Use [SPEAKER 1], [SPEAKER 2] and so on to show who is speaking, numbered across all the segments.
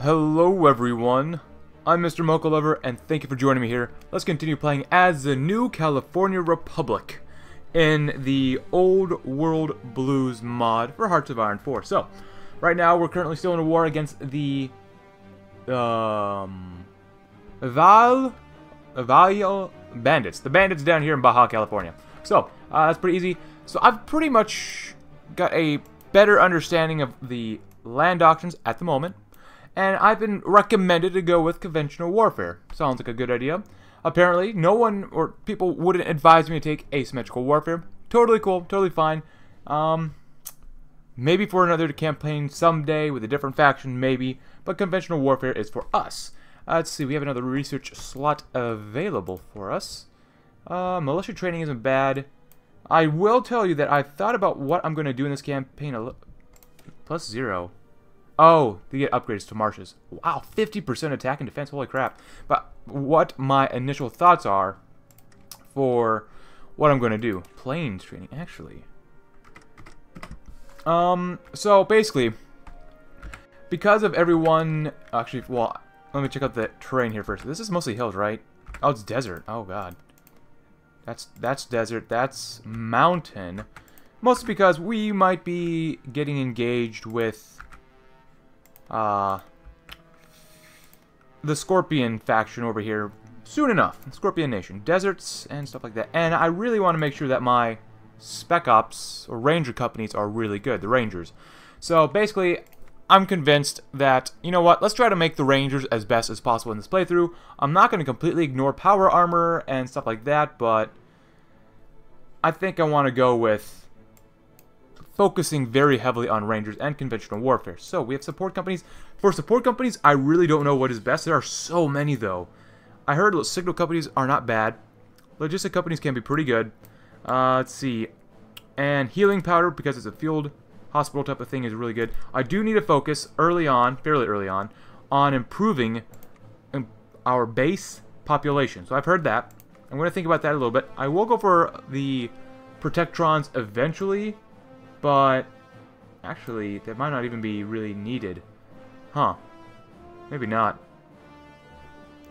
[SPEAKER 1] Hello everyone, I'm Mr. Mocha Lover and thank you for joining me here. Let's continue playing as the New California Republic in the Old World Blues mod for Hearts of Iron 4. So, right now we're currently still in a war against the um Val Val bandits. The bandits down here in Baja California. So, uh, that's pretty easy. So, I've pretty much got a better understanding of the land auctions at the moment and I've been recommended to go with conventional warfare. Sounds like a good idea. Apparently, no one or people wouldn't advise me to take asymmetrical warfare. Totally cool, totally fine. Um, maybe for another campaign someday with a different faction, maybe. But conventional warfare is for us. Uh, let's see, we have another research slot available for us. Uh, militia training isn't bad. I will tell you that I've thought about what I'm going to do in this campaign. Plus zero. Oh, they get upgrades to marshes. Wow, 50% attack and defense. Holy crap. But what my initial thoughts are for what I'm going to do. Planes training, actually. Um, so basically, because of everyone... Actually, well, let me check out the terrain here first. This is mostly hills, right? Oh, it's desert. Oh, God. That's, that's desert. That's mountain. Mostly because we might be getting engaged with uh, the Scorpion faction over here soon enough. Scorpion Nation. Deserts and stuff like that. And I really want to make sure that my Spec Ops or Ranger companies are really good. The Rangers. So basically, I'm convinced that, you know what, let's try to make the Rangers as best as possible in this playthrough. I'm not going to completely ignore power armor and stuff like that, but I think I want to go with focusing very heavily on rangers and conventional warfare. So we have support companies. For support companies, I really don't know what is best. There are so many though. I heard signal companies are not bad. Logistic companies can be pretty good. Uh, let's see. And healing powder, because it's a field hospital type of thing, is really good. I do need to focus early on, fairly early on, on improving um, our base population. So I've heard that. I'm going to think about that a little bit. I will go for the Protectrons eventually, but actually, that might not even be really needed. Huh. Maybe not.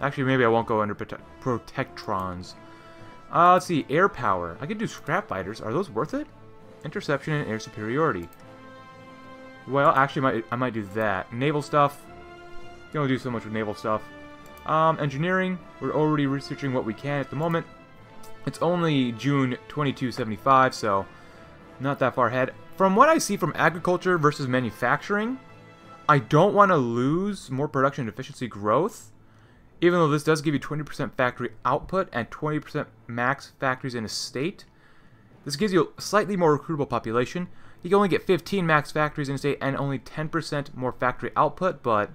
[SPEAKER 1] Actually, maybe I won't go under prote Protectrons. Uh, let's see, air power. I could do scrap fighters. Are those worth it? Interception and air superiority. Well, actually, I might, I might do that. Naval stuff. You only do so much with naval stuff. Um, engineering. We're already researching what we can at the moment. It's only June 2275, so not that far ahead. From what I see from agriculture versus manufacturing, I don't want to lose more production efficiency growth, even though this does give you 20% factory output and 20% max factories in a state. This gives you a slightly more recruitable population. You can only get 15 max factories in a state and only 10% more factory output, but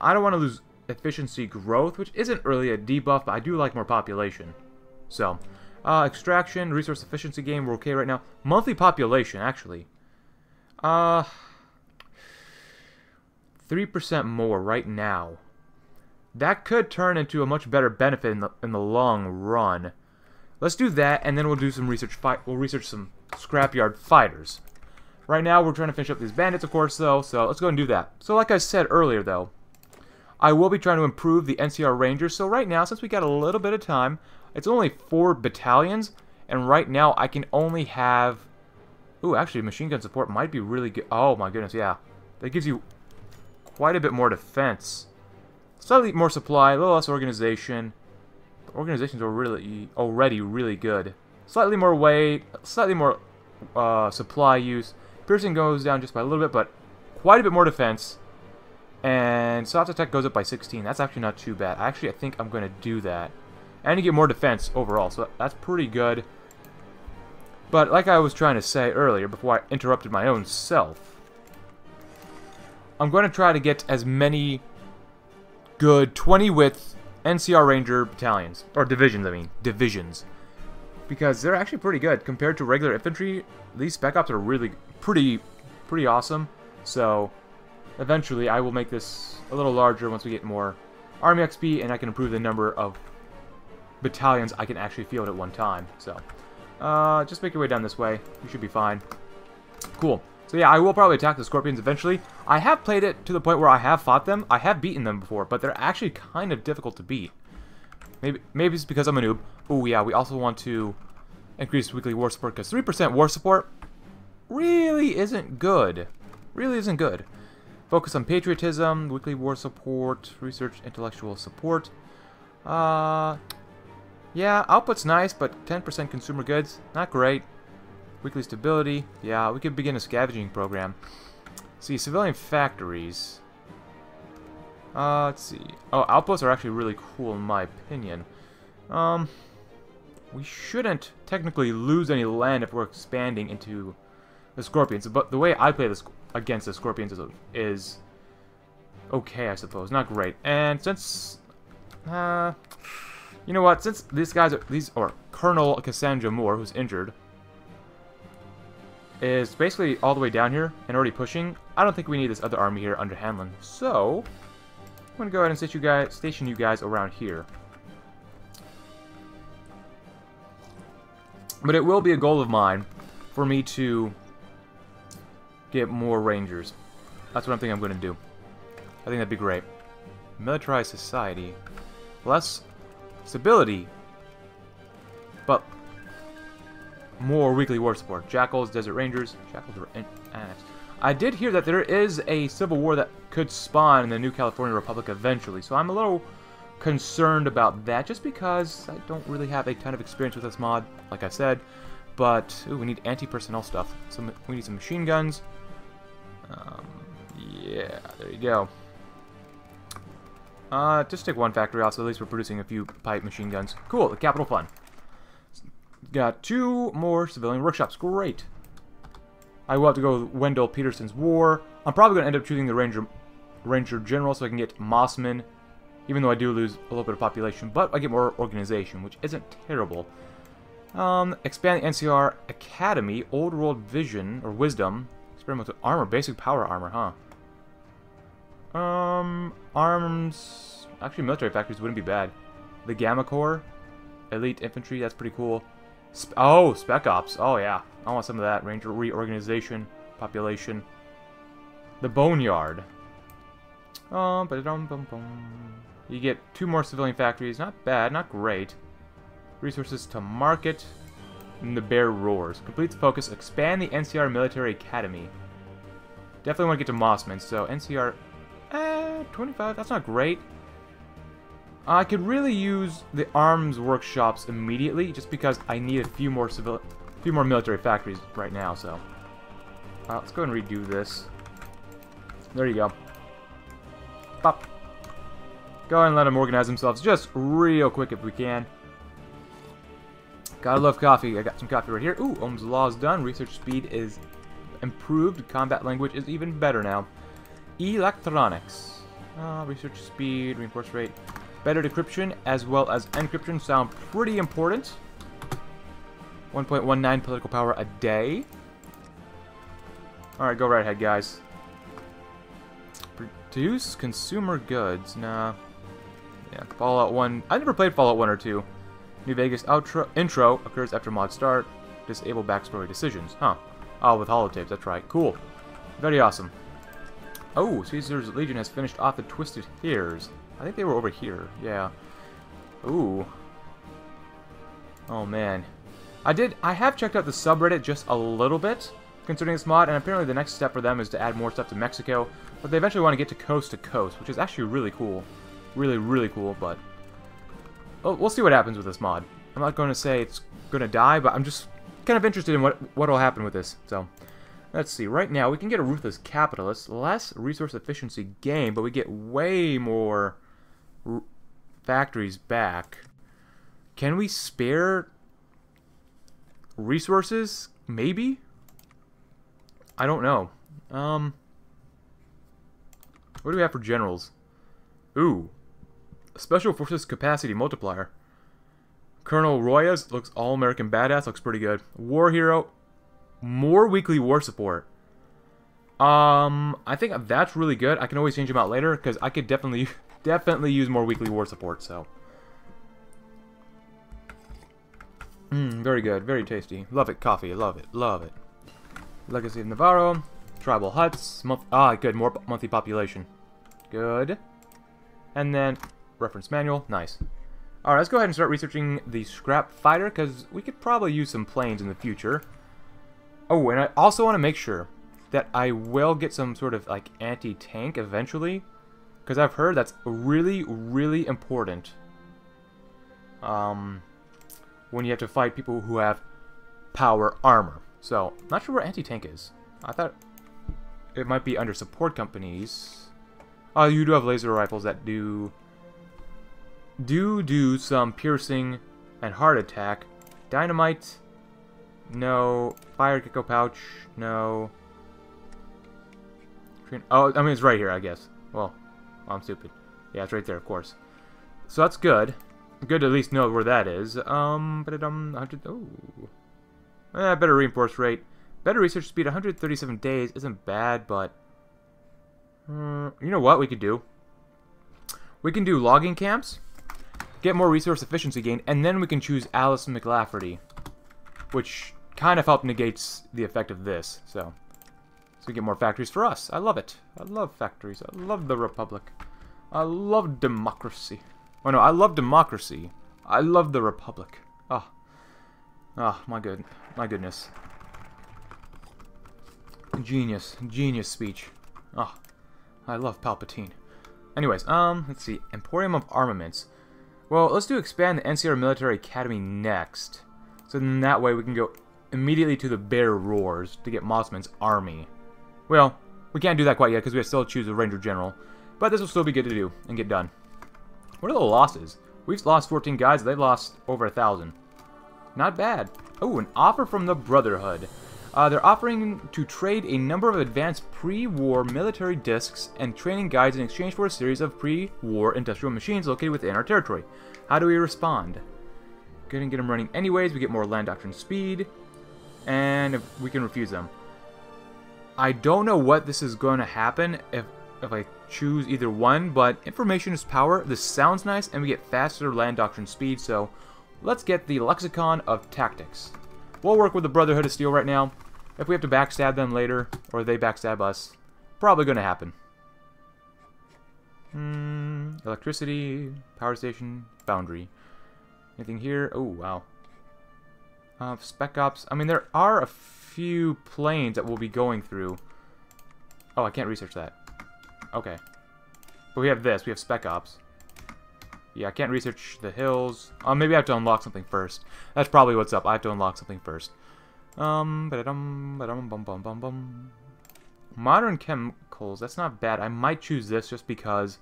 [SPEAKER 1] I don't want to lose efficiency growth, which isn't really a debuff, but I do like more population. So, uh, extraction, resource efficiency game, we're okay right now. Monthly population, actually. Uh, 3% more right now. That could turn into a much better benefit in the, in the long run. Let's do that, and then we'll do some research. Fight. We'll research some scrapyard fighters. Right now, we're trying to finish up these bandits, of course, though. So let's go and do that. So, like I said earlier, though, I will be trying to improve the NCR Rangers. So right now, since we got a little bit of time, it's only four battalions, and right now I can only have... Ooh, actually, machine gun support might be really good. Oh my goodness, yeah. That gives you quite a bit more defense. Slightly more supply, a little less organization. The organizations are really already really good. Slightly more weight, slightly more uh, supply use. Piercing goes down just by a little bit, but quite a bit more defense. And soft attack goes up by 16. That's actually not too bad. Actually, I think I'm going to do that. And you get more defense overall, so that's pretty good. But like I was trying to say earlier, before I interrupted my own self, I'm going to try to get as many good 20 width NCR Ranger battalions, or divisions, I mean, divisions. Because they're actually pretty good. Compared to regular infantry, these Spec Ops are really pretty, pretty awesome. So, eventually I will make this a little larger once we get more Army XP, and I can improve the number of battalions I can actually field at one time. So, uh, just make your way down this way. You should be fine. Cool. So yeah, I will probably attack the Scorpions eventually. I have played it to the point where I have fought them. I have beaten them before, but they're actually kind of difficult to beat. Maybe maybe it's because I'm a noob. Oh yeah, we also want to increase weekly war support because 3% war support really isn't good. Really isn't good. Focus on patriotism, weekly war support, research intellectual support. Uh, yeah, output's nice, but 10% consumer goods, not great. Weekly stability, yeah, we could begin a scavenging program. See, civilian factories. Uh, let's see. Oh, outposts are actually really cool in my opinion. Um, we shouldn't technically lose any land if we're expanding into the Scorpions. But the way I play this against the Scorpions is, is okay, I suppose. Not great. And since... Uh, you know what? Since these guys are... These, or Colonel Cassandra Moore, who's injured, is basically all the way down here and already pushing, I don't think we need this other army here under Hanlon. So, I'm to go ahead and station you, guys, station you guys around here. But it will be a goal of mine for me to get more rangers. That's what I'm thinking I'm going to do. I think that'd be great. Militarized society. Less stability. But more weekly war support. Jackals, Desert Rangers. Jackals are annexed. I did hear that there is a civil war that could spawn in the New California Republic eventually, so I'm a little concerned about that just because I don't really have a ton of experience with this mod, like I said. But, ooh, we need anti-personnel stuff. So we need some machine guns, um, yeah, there you go. Uh, just take one factory off, so at least we're producing a few pipe machine guns. Cool, the capital fun. Got two more civilian workshops. Great. I will have to go with Wendell Peterson's War. I'm probably going to end up choosing the Ranger Ranger General so I can get Mossman, even though I do lose a little bit of population, but I get more organization, which isn't terrible. Um, expand the NCR Academy, Old World Vision, or Wisdom, Experimental armor, basic power armor, huh? Um, arms... Actually, military factories wouldn't be bad. The Gamma Corps, Elite Infantry, that's pretty cool. Sp oh, Spec Ops. Oh, yeah. I want some of that. Ranger reorganization, population. The Boneyard. Oh, but -dum -bum -bum. You get two more civilian factories. Not bad, not great. Resources to market. And the bear roars. Complete focus. Expand the NCR Military Academy. Definitely want to get to Mossman, so NCR... Eh, 25, that's not great. I could really use the arms workshops immediately, just because I need a few more civil, few more military factories right now. So, uh, let's go and redo this. There you go. Pop. Go ahead and let them organize themselves just real quick if we can. Gotta love coffee. I got some coffee right here. Ooh, Ohm's Law is done. Research speed is improved. Combat language is even better now. Electronics. Uh, research speed, reinforce rate. Better decryption as well as encryption sound pretty important. 1.19 political power a day. Alright, go right ahead, guys. Produce consumer goods. Nah. Yeah, Fallout 1. I never played Fallout 1 or 2. New Vegas outro, intro occurs after mod start. Disable backstory decisions. Huh. Oh, with holotapes, that's right. Cool. Very awesome. Oh, Caesar's Legion has finished off the Twisted Hairs. I think they were over here. Yeah. Ooh. Oh, man. I did, I have checked out the subreddit just a little bit concerning this mod, and apparently the next step for them is to add more stuff to Mexico, but they eventually want to get to coast to coast, which is actually really cool. Really, really cool, but well, we'll see what happens with this mod. I'm not going to say it's going to die, but I'm just kind of interested in what what will happen with this. So, let's see. Right now, we can get a Ruthless Capitalist. Less resource efficiency gain, but we get way more factories back. Can we spare resources? Maybe? I don't know. Um, what do we have for generals? Ooh, Special Forces Capacity Multiplier. Colonel Royas looks all-American badass, looks pretty good. War Hero, more weekly war support. Um, I think that's really good. I can always change them out later, because I could definitely, definitely use more weekly war support, so. Mmm, very good, very tasty. Love it, coffee, love it, love it. Legacy of Navarro. Tribal huts. Month ah, good. More monthly population. Good. And then reference manual. Nice. Alright, let's go ahead and start researching the scrap fighter, because we could probably use some planes in the future. Oh, and I also want to make sure that I will get some sort of, like, anti-tank eventually. Because I've heard that's really, really important. Um, when you have to fight people who have power armor. So, not sure where anti-tank is. I thought it might be under support companies. Oh, you do have laser rifles that do do do some piercing and hard attack. Dynamite, no. Fire gecko pouch, no. Oh, I mean, it's right here, I guess. Well, I'm stupid. Yeah, it's right there, of course. So that's good. Good to at least know where that is. Um, but um, 100, oh. Eh, better reinforce rate. Better research speed, 137 days isn't bad, but... Uh, you know what we could do? We can do logging camps get more resource efficiency gain, and then we can choose Alice McLafferty, which kind of help negates the effect of this, so. So we get more factories for us. I love it. I love factories. I love the Republic. I love democracy. Oh no, I love democracy. I love the Republic. Ah. Oh. Ah, oh, my good. My goodness. Genius. Genius speech. Ah. Oh, I love Palpatine. Anyways, um, let's see. Emporium of Armaments. Well, let's do expand the NCR Military Academy next. So then that way we can go immediately to the Bear Roars to get Mossman's army. Well, we can't do that quite yet because we have still to choose a Ranger General. But this will still be good to do and get done. What are the losses? We've lost 14 guys, they've lost over a thousand. Not bad. Oh, an offer from the Brotherhood. Uh, they're offering to trade a number of advanced pre-war military discs and training guides in exchange for a series of pre-war industrial machines located within our territory. How do we respond? Go and get them running anyways. We get more land doctrine speed, and we can refuse them. I don't know what this is going to happen if if I choose either one, but information is power. This sounds nice, and we get faster land doctrine speed. So let's get the lexicon of tactics. We'll work with the Brotherhood of Steel right now. If we have to backstab them later, or they backstab us, probably going to happen. Hmm, electricity, power station, boundary. Anything here? Oh, wow. Uh, spec ops. I mean, there are a few planes that we'll be going through. Oh, I can't research that. Okay. But we have this. We have spec ops. Yeah, I can't research the hills. Uh, maybe I have to unlock something first. That's probably what's up. I have to unlock something first. Um, ba -dum, ba -dum, bum, bum, bum, bum. Modern chemicals, that's not bad. I might choose this just because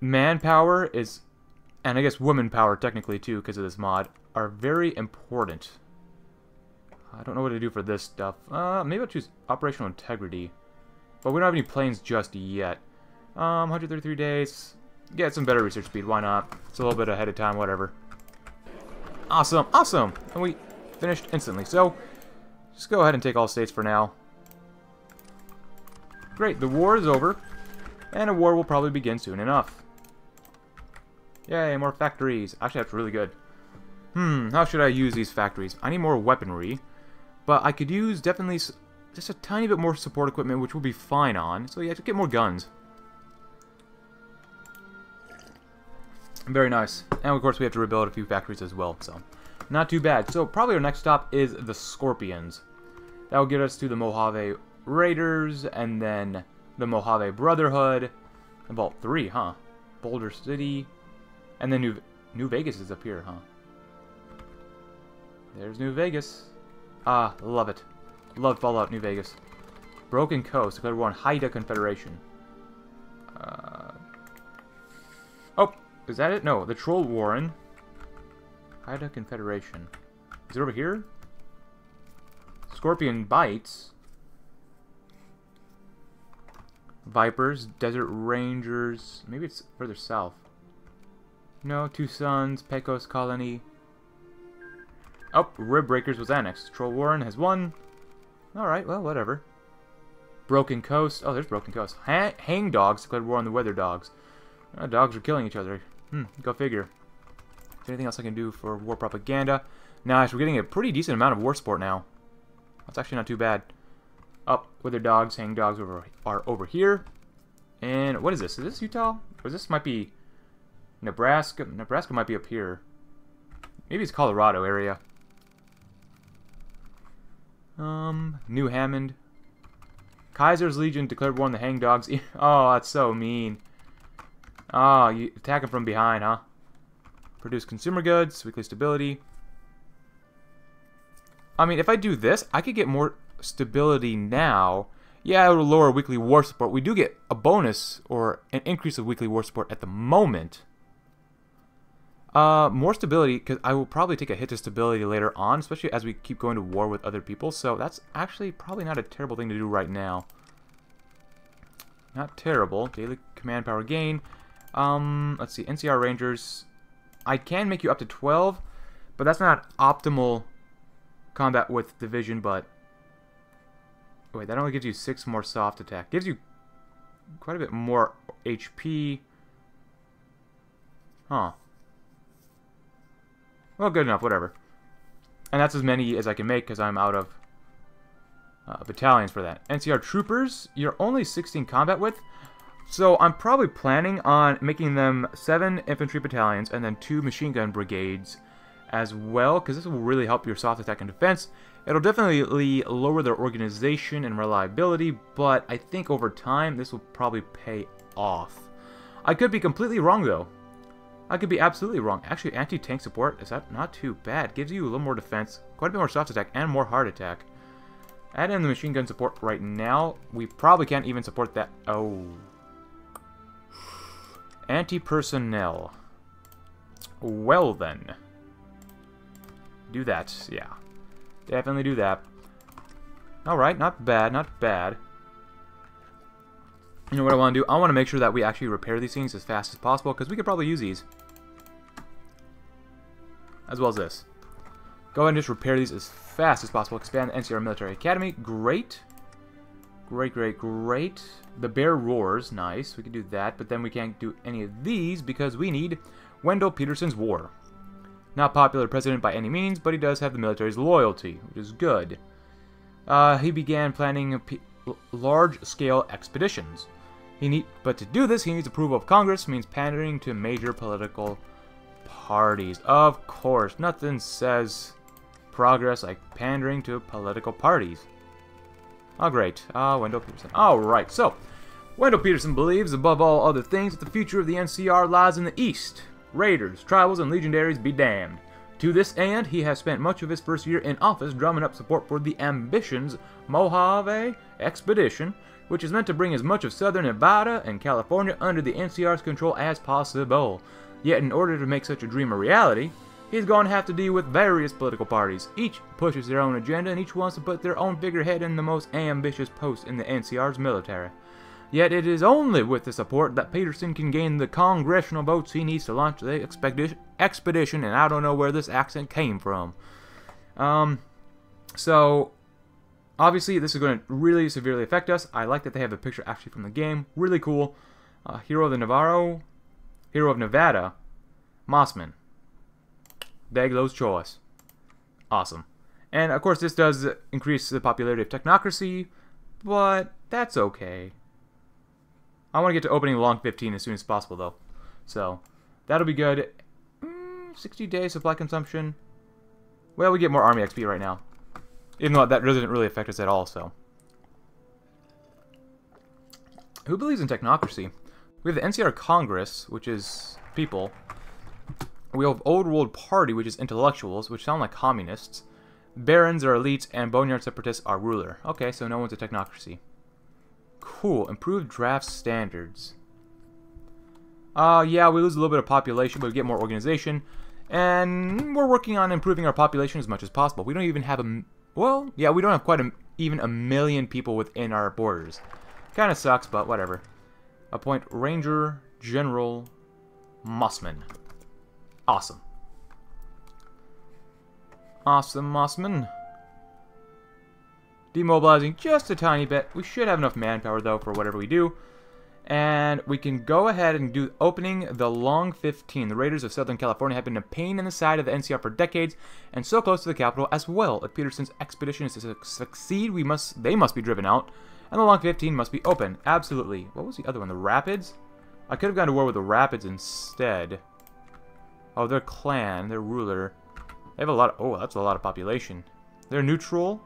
[SPEAKER 1] manpower is, and I guess woman power technically too because of this mod, are very important. I don't know what to do for this stuff. Uh, maybe I'll choose operational integrity. But we don't have any planes just yet. Um, 133 days. Get some better research speed, why not? It's a little bit ahead of time, whatever. Awesome, awesome! And we Finished instantly. So, just go ahead and take all states for now. Great, the war is over. And a war will probably begin soon enough. Yay, more factories. Actually, that's really good. Hmm, how should I use these factories? I need more weaponry. But I could use definitely just a tiny bit more support equipment, which will be fine on. So yeah, to get more guns. Very nice. And of course we have to rebuild a few factories as well, so... Not too bad. So probably our next stop is the Scorpions. That will get us to the Mojave Raiders, and then the Mojave Brotherhood. About three, huh? Boulder City. And then New, New Vegas is up here, huh? There's New Vegas. Ah, love it. Love Fallout New Vegas. Broken Coast, declared war on Haida Confederation. Uh, oh, is that it? No, the Troll Warren. Haida Confederation. Is it over here? Scorpion bites. Vipers, Desert Rangers. Maybe it's further south. No, Two Suns, Pecos Colony. Oh, Rib Breakers was annexed. Troll Warren has won. Alright, well, whatever. Broken Coast. Oh, there's Broken Coast. Ha hang Dogs declared war on the Weather Dogs. Uh, dogs are killing each other. Hmm, go figure anything else I can do for war propaganda? Nice, we're getting a pretty decent amount of war support now. That's actually not too bad. up with their dogs. Hang dogs over, are over here. And what is this? Is this Utah? Or this might be Nebraska? Nebraska might be up here. Maybe it's Colorado area. Um, New Hammond. Caesar's Legion declared war on the hang dogs. oh, that's so mean. Oh, you attack them from behind, huh? Produce consumer goods, weekly stability. I mean, if I do this, I could get more stability now. Yeah, it'll lower weekly war support. We do get a bonus or an increase of weekly war support at the moment. Uh, more stability, because I will probably take a hit to stability later on, especially as we keep going to war with other people. So that's actually probably not a terrible thing to do right now. Not terrible. Daily command power gain. Um, let's see. NCR Rangers. I can make you up to 12, but that's not optimal combat width division, but... Wait, that only gives you 6 more soft attack. Gives you quite a bit more HP. Huh. Well, good enough, whatever. And that's as many as I can make because I'm out of uh, battalions for that. NCR Troopers, you're only 16 combat width. So I'm probably planning on making them 7 infantry battalions and then 2 machine gun brigades as well, because this will really help your soft attack and defense. It'll definitely lower their organization and reliability, but I think over time this will probably pay off. I could be completely wrong though. I could be absolutely wrong. Actually, anti-tank support, is that not too bad? Gives you a little more defense, quite a bit more soft attack, and more hard attack. Add in the machine gun support right now. We probably can't even support that. Oh. Anti-personnel. Well then. Do that, yeah. Definitely do that. Alright, not bad, not bad. You know what I want to do? I want to make sure that we actually repair these things as fast as possible, because we could probably use these. As well as this. Go ahead and just repair these as fast as possible. Expand the NCR Military Academy. Great. Great, great, great. The bear roars. Nice. We can do that, but then we can't do any of these because we need Wendell Peterson's War. Not popular president by any means, but he does have the military's loyalty, which is good. Uh, he began planning large-scale expeditions. He need, but to do this, he needs approval of Congress, means pandering to major political parties. Of course, nothing says progress like pandering to political parties. Oh, great. Ah, uh, Wendell Peterson. Alright, so, Wendell Peterson believes, above all other things, that the future of the NCR lies in the East. Raiders, tribals, and legendaries be damned. To this end, he has spent much of his first year in office drumming up support for the Ambitions Mojave Expedition, which is meant to bring as much of southern Nevada and California under the NCR's control as possible. Yet in order to make such a dream a reality, he's going to have to deal with various political parties. Each pushes their own agenda and each wants to put their own figurehead in the most ambitious post in the NCR's military. Yet it is only with the support that Peterson can gain the congressional votes he needs to launch the expedition, and I don't know where this accent came from. Um, so, obviously this is going to really severely affect us. I like that they have a picture actually from the game. Really cool. Uh, Hero of the Navarro, Hero of Nevada, Mossman. Daglo's choice. Awesome. And of course this does increase the popularity of technocracy, but that's okay. I want to get to opening long 15 as soon as possible though. So, that'll be good. Mm, 60 days supply consumption. Well, we get more army XP right now. Even though that doesn't really affect us at all, so. Who believes in technocracy? We have the NCR Congress, which is people. We have Old World Party, which is intellectuals, which sound like communists. Barons are elites, and Boneyard Separatists are ruler. Okay, so no one's a technocracy. Cool. Improved draft standards. Uh, yeah, we lose a little bit of population, but we get more organization. And we're working on improving our population as much as possible. We don't even have a... Well, yeah, we don't have quite a, even a million people within our borders. Kind of sucks, but whatever. Appoint Ranger General Mossman. Awesome. Awesome, Mossman. Demobilizing just a tiny bit. We should have enough manpower, though, for whatever we do. And we can go ahead and do opening the Long 15. The Raiders of Southern California have been a pain in the side of the NCR for decades, and so close to the capital as well. If Peterson's expedition is to succeed, we must they must be driven out, and the Long 15 must be open. Absolutely. What was the other one? The Rapids? I could have gone to war with the Rapids instead. Oh, their clan, their ruler. They have a lot of, oh, that's a lot of population. They're neutral.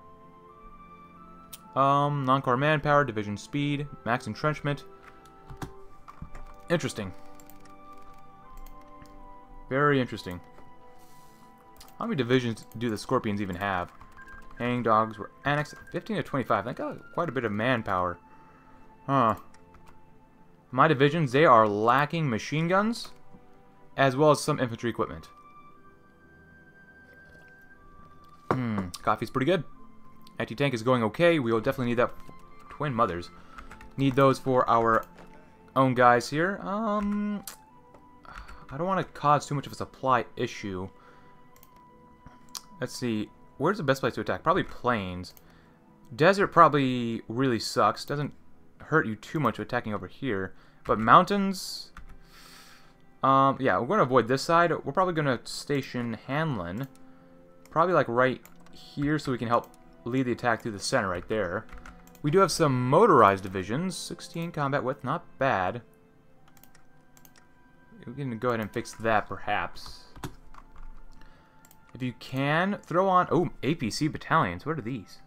[SPEAKER 1] Um, non-core manpower, division speed, max entrenchment. Interesting. Very interesting. How many divisions do the Scorpions even have? Hang dogs were annexed 15 to 25. They got quite a bit of manpower. Huh. My divisions, they are lacking machine guns, as well as some infantry equipment. Hmm, coffee's pretty good. Anti-tank is going okay. We will definitely need that. Twin mothers. Need those for our own guys here. Um, I don't want to cause too much of a supply issue. Let's see. Where's the best place to attack? Probably plains. Desert probably really sucks. Doesn't hurt you too much attacking over here. But mountains... Um, yeah, we're going to avoid this side. We're probably going to station Hanlon. Probably like right here so we can help lead the attack through the center right there. We do have some motorized divisions. 16 combat width, not bad. We can go ahead and fix that, perhaps. If you can, throw on... Oh, APC battalions. What are these?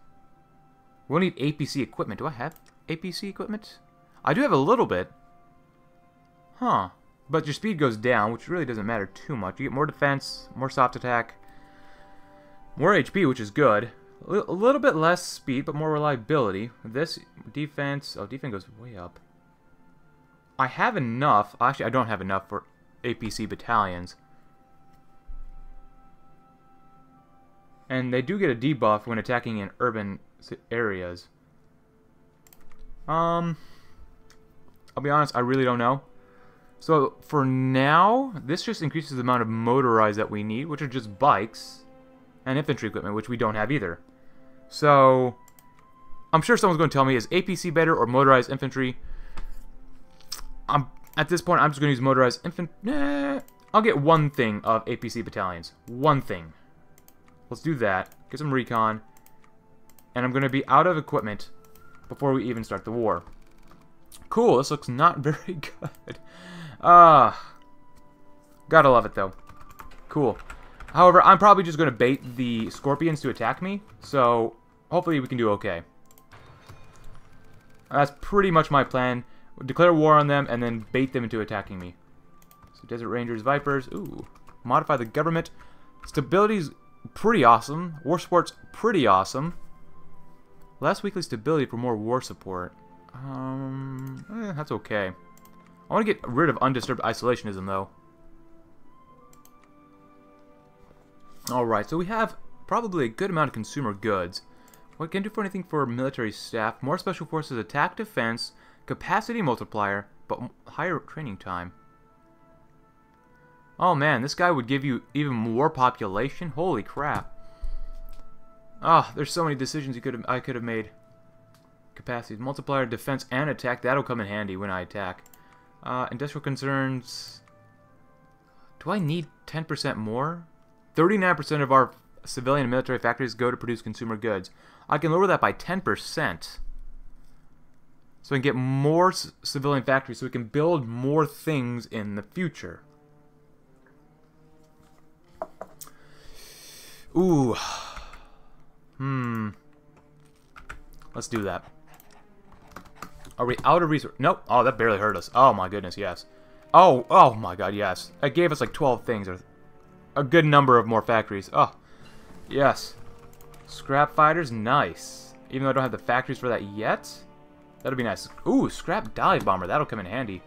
[SPEAKER 1] We'll need APC equipment. Do I have APC equipment? I do have a little bit. Huh. But your speed goes down, which really doesn't matter too much. You get more defense, more soft attack, more HP, which is good. A little bit less speed, but more reliability. This defense... Oh, defense goes way up. I have enough. Actually, I don't have enough for APC battalions. And they do get a debuff when attacking in urban areas. Um, I'll be honest, I really don't know. So for now, this just increases the amount of motorized that we need, which are just bikes and infantry equipment, which we don't have either. So I'm sure someone's going to tell me, is APC better or motorized infantry? I'm At this point, I'm just going to use motorized infantry. I'll get one thing of APC battalions. One thing. Let's do that. Get some recon. And I'm going to be out of equipment before we even start the war. Cool, this looks not very good. Ah, uh, gotta love it though. Cool. However, I'm probably just going to bait the scorpions to attack me, so hopefully we can do okay. That's pretty much my plan. Declare war on them and then bait them into attacking me. So Desert Rangers, Vipers, ooh. Modify the government. Stability's pretty awesome. War support's pretty awesome. Less weekly stability for more war support. Um, eh, that's okay. I want to get rid of undisturbed isolationism, though. Alright, so we have probably a good amount of consumer goods. What can do for anything for military staff? More special forces attack defense, capacity multiplier, but higher training time. Oh man, this guy would give you even more population? Holy crap. Ah, oh, there's so many decisions you could I could have made. Capacity multiplier, defense, and attack. That'll come in handy when I attack. Uh, industrial concerns. Do I need 10% more? 39% of our civilian and military factories go to produce consumer goods. I can lower that by 10%. So we can get more civilian factories so we can build more things in the future. Ooh. Hmm. Let's do that. Are we out of resource? Nope. Oh, that barely hurt us. Oh my goodness, yes. Oh, oh my god, yes. It gave us like 12 things, or a good number of more factories. Oh, yes. Scrap fighters, nice. Even though I don't have the factories for that yet, that'll be nice. Ooh, scrap dive bomber, that'll come in handy.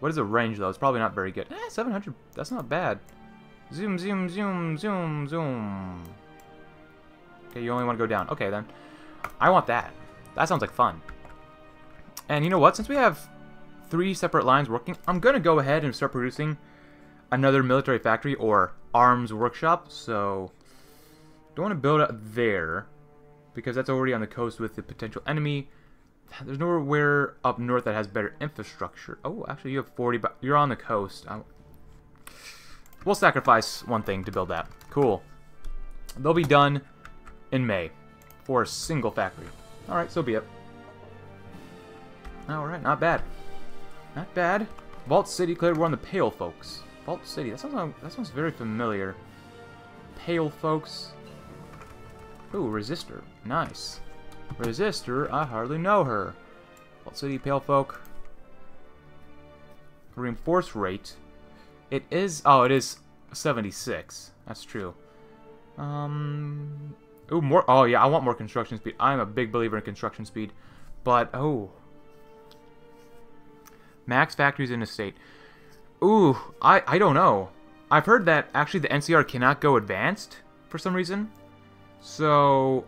[SPEAKER 1] What is the range though? It's probably not very good. Eh, 700, that's not bad. Zoom, zoom, zoom, zoom, zoom. Okay, you only want to go down. Okay, then. I want that. That sounds like fun. And you know what? Since we have three separate lines working, I'm going to go ahead and start producing another military factory or arms workshop. So, don't want to build it there because that's already on the coast with the potential enemy. There's nowhere up north that has better infrastructure. Oh, actually, you have 40, but you're on the coast. I, we'll sacrifice one thing to build that. Cool. They'll be done in May for a single factory. Alright, so be it. Alright, not bad. Not bad. Vault City declared war on the Pale Folks. Vault City, that sounds, that sounds very familiar. Pale Folks. Ooh, Resistor. Nice. Resistor, I hardly know her. Vault City, Pale Folk. Reinforce rate. It is, oh, it is 76. That's true. Um, ooh, more, oh yeah, I want more construction speed. I'm a big believer in construction speed. But, oh. Max factories in a state. Ooh, I, I don't know. I've heard that actually the NCR cannot go advanced for some reason. So,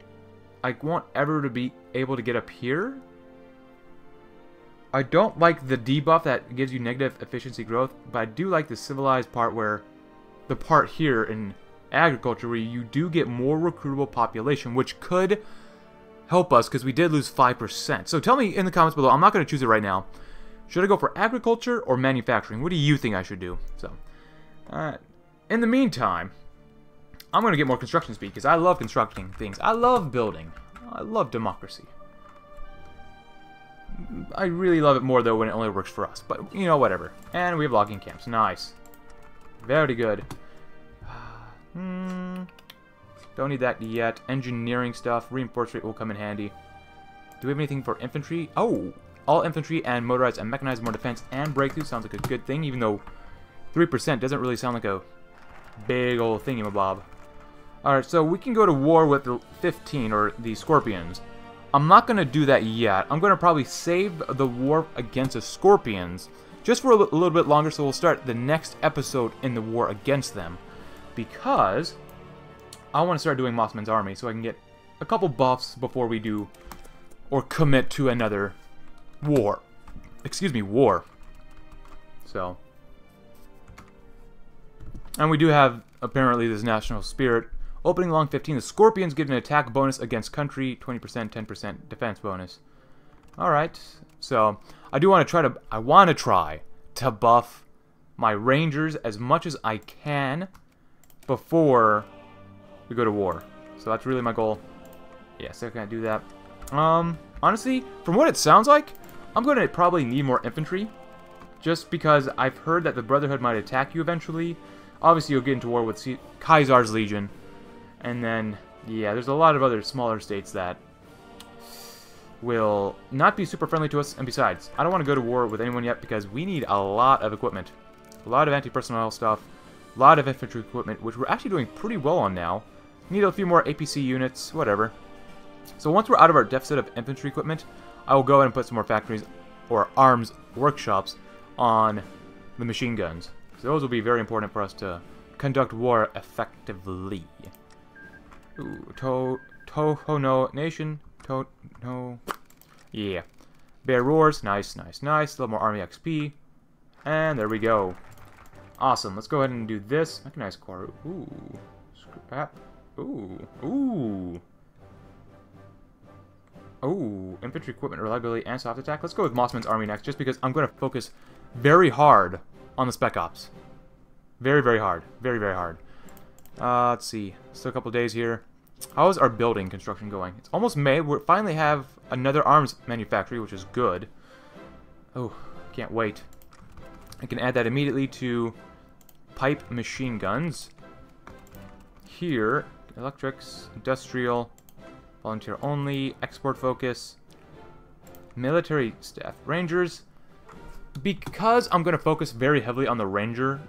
[SPEAKER 1] I want ever to be able to get up here. I don't like the debuff that gives you negative efficiency growth, but I do like the civilized part where the part here in agriculture where you do get more recruitable population, which could help us because we did lose 5%. So tell me in the comments below, I'm not going to choose it right now. Should I go for agriculture or manufacturing? What do you think I should do? So, uh, in the meantime, I'm going to get more construction speed because I love constructing things. I love building. I love democracy. I really love it more, though, when it only works for us. But, you know, whatever. And we have logging camps. Nice. Very good. hmm. Don't need that yet. Engineering stuff. Reinforced rate will come in handy. Do we have anything for infantry? Oh! All infantry and motorized and mechanized more defense and breakthrough sounds like a good thing, even though 3% doesn't really sound like a big old thingamabob. Alright, so we can go to war with the 15, or the Scorpions. I'm not going to do that yet. I'm going to probably save the war against the Scorpions just for a little bit longer, so we'll start the next episode in the war against them. Because I want to start doing Mossman's army so I can get a couple buffs before we do or commit to another war. Excuse me, war. So. And we do have, apparently, this national spirit. Opening long 15, the Scorpions give an attack bonus against country, 20%, 10% defense bonus. Alright, so I do want to try to, I want to try to buff my Rangers as much as I can before we go to war. So that's really my goal. Yes, I can do that. Um, honestly, from what it sounds like, I'm going to probably need more infantry, just because I've heard that the Brotherhood might attack you eventually. Obviously, you'll get into war with C Caesar's Legion, and then, yeah, there's a lot of other smaller states that will not be super friendly to us, and besides, I don't want to go to war with anyone yet because we need a lot of equipment. A lot of anti-personnel stuff, a lot of infantry equipment, which we're actually doing pretty well on now. Need a few more APC units, whatever. So once we're out of our deficit of infantry equipment, I will go ahead and put some more factories or arms workshops on the machine guns. So those will be very important for us to conduct war effectively. Ooh, to Tohono Nation. To no. Yeah. Bear Roars. Nice, nice, nice. A little more Army XP. And there we go. Awesome. Let's go ahead and do this. Mechanized core. Ooh. Scrap. Ooh. Ooh. Oh, infantry equipment reliability and soft attack. Let's go with Mossman's army next, just because I'm going to focus very hard on the Spec Ops. Very, very hard. Very, very hard. Uh, let's see. Still a couple days here. How is our building construction going? It's almost May. We finally have another arms manufactory, which is good. Oh, can't wait. I can add that immediately to pipe machine guns. Here, electrics, industrial, Volunteer only, export focus, military staff, rangers. Because I'm going to focus very heavily on the ranger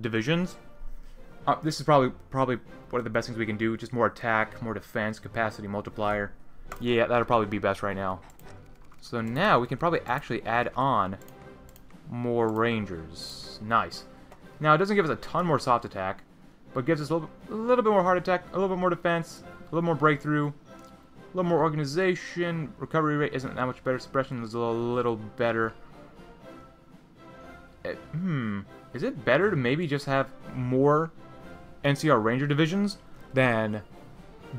[SPEAKER 1] divisions, uh, this is probably probably one of the best things we can do. Just more attack, more defense, capacity multiplier. Yeah, that'll probably be best right now. So now we can probably actually add on more rangers. Nice. Now it doesn't give us a ton more soft attack, but gives us a little, a little bit more hard attack, a little bit more defense, a little more breakthrough, a little more organization. Recovery rate isn't that much better. Suppression is a little better. It, eh, hmm. Is it better to maybe just have more NCR Ranger divisions than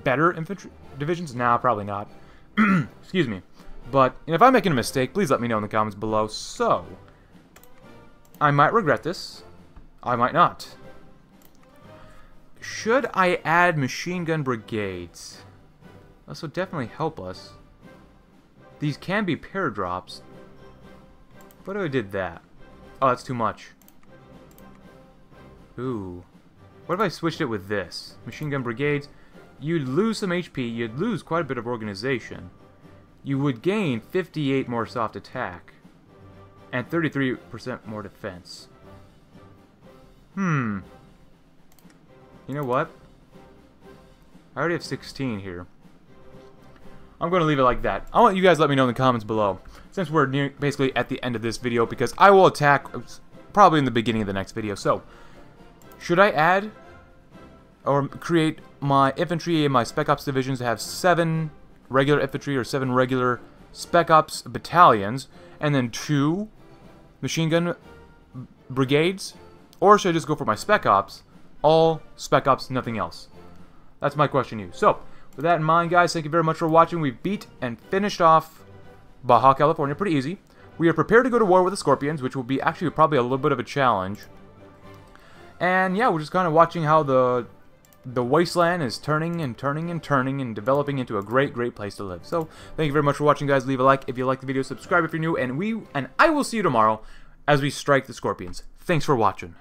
[SPEAKER 1] better infantry divisions? Nah, probably not. Excuse me. But if I'm making a mistake, please let me know in the comments below. So, I might regret this. I might not. Should I add machine gun brigades? This will definitely help us. These can be paradrops. What if I did that? Oh, that's too much. Ooh. What if I switched it with this? Machine gun brigades. You'd lose some HP. You'd lose quite a bit of organization. You would gain 58 more soft attack. And 33% more defense. Hmm. You know what? I already have 16 here. I'm going to leave it like that. I want you guys let me know in the comments below. Since we're near, basically at the end of this video, because I will attack probably in the beginning of the next video. So, should I add or create my infantry and my Spec Ops divisions to have seven regular infantry or seven regular Spec Ops battalions, and then two machine gun brigades? Or should I just go for my Spec Ops, all Spec Ops, nothing else? That's my question to you. So, with that in mind, guys, thank you very much for watching. We've beat and finished off Baja California pretty easy. We are prepared to go to war with the Scorpions, which will be actually probably a little bit of a challenge. And yeah, we're just kind of watching how the the wasteland is turning and turning and turning and developing into a great, great place to live. So, thank you very much for watching, guys. Leave a like if you like the video, subscribe if you're new, and we and I will see you tomorrow as we strike the Scorpions. Thanks for watching.